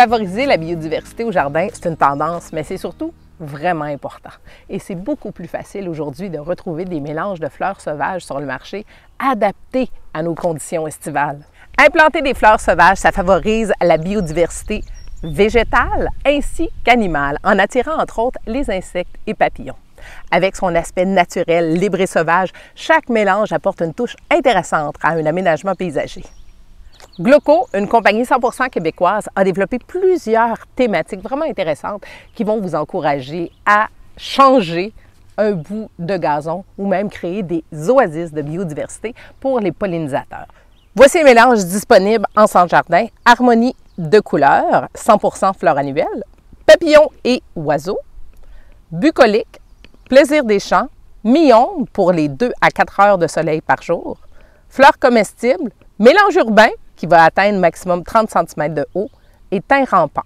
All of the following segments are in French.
Favoriser la biodiversité au jardin, c'est une tendance, mais c'est surtout vraiment important. Et c'est beaucoup plus facile aujourd'hui de retrouver des mélanges de fleurs sauvages sur le marché adaptés à nos conditions estivales. Implanter des fleurs sauvages, ça favorise la biodiversité végétale ainsi qu'animale, en attirant entre autres les insectes et papillons. Avec son aspect naturel, libre et sauvage, chaque mélange apporte une touche intéressante à un aménagement paysager. Gloco, une compagnie 100% québécoise, a développé plusieurs thématiques vraiment intéressantes qui vont vous encourager à changer un bout de gazon ou même créer des oasis de biodiversité pour les pollinisateurs. Voici les mélanges disponibles en centre jardin. Harmonie de couleurs, 100% fleurs annuelles, papillons et oiseaux, bucolique, plaisir des champs, mi-ombre pour les 2 à 4 heures de soleil par jour, fleurs comestibles, mélange urbain qui va atteindre maximum 30 cm de haut, et teint rampant.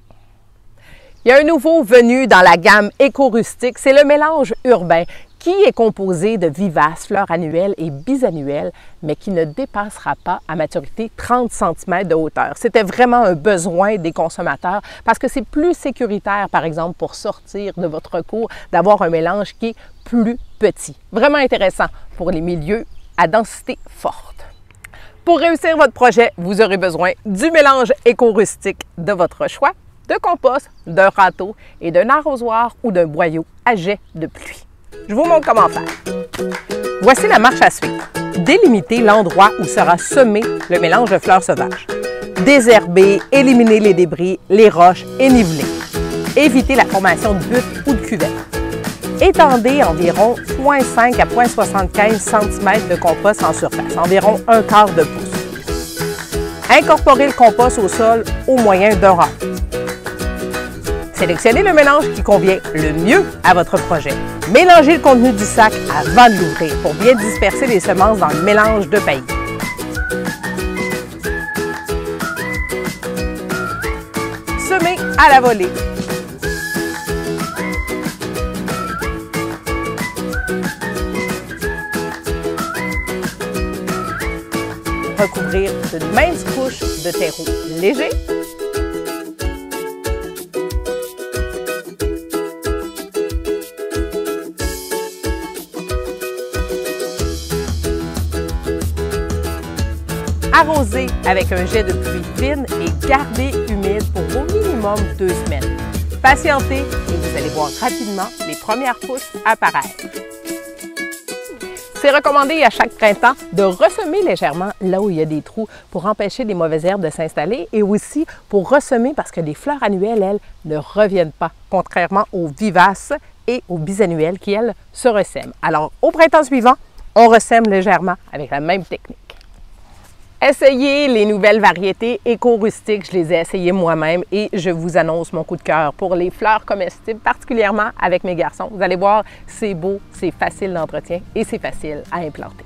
Il y a un nouveau venu dans la gamme éco-rustique, c'est le mélange urbain qui est composé de vivaces, fleurs annuelles et bisannuelles, mais qui ne dépassera pas à maturité 30 cm de hauteur. C'était vraiment un besoin des consommateurs parce que c'est plus sécuritaire, par exemple, pour sortir de votre cours, d'avoir un mélange qui est plus petit. Vraiment intéressant pour les milieux à densité forte. Pour réussir votre projet, vous aurez besoin du mélange éco-rustique de votre choix, de compost, d'un râteau et d'un arrosoir ou d'un boyau à jet de pluie. Je vous montre comment faire. Voici la marche à suivre. Délimitez l'endroit où sera semé le mélange de fleurs sauvages. Désherber, éliminer les débris, les roches et niveler. Évitez la formation de buttes ou de cuvettes. Étendez environ 0,5 à 0,75 cm de compost en surface, environ un quart de pouce. Incorporez le compost au sol au moyen d'un râteau. Sélectionnez le mélange qui convient le mieux à votre projet. Mélangez le contenu du sac avant de l'ouvrir pour bien disperser les semences dans le mélange de paillis. Semez à la volée recouvrir d'une mince couche de terreau léger. Arroser avec un jet de pluie fine et garder humide pour au minimum deux semaines. Patientez et vous allez voir rapidement les premières pousses apparaître. C'est recommandé à chaque printemps de ressemer légèrement là où il y a des trous pour empêcher les mauvaises herbes de s'installer et aussi pour ressemer parce que les fleurs annuelles, elles, ne reviennent pas, contrairement aux vivaces et aux bisannuelles qui, elles, se ressèment. Alors, au printemps suivant, on ressème légèrement avec la même technique. Essayez les nouvelles variétés éco-rustiques. Je les ai essayées moi-même et je vous annonce mon coup de cœur pour les fleurs comestibles, particulièrement avec mes garçons. Vous allez voir, c'est beau, c'est facile d'entretien et c'est facile à implanter.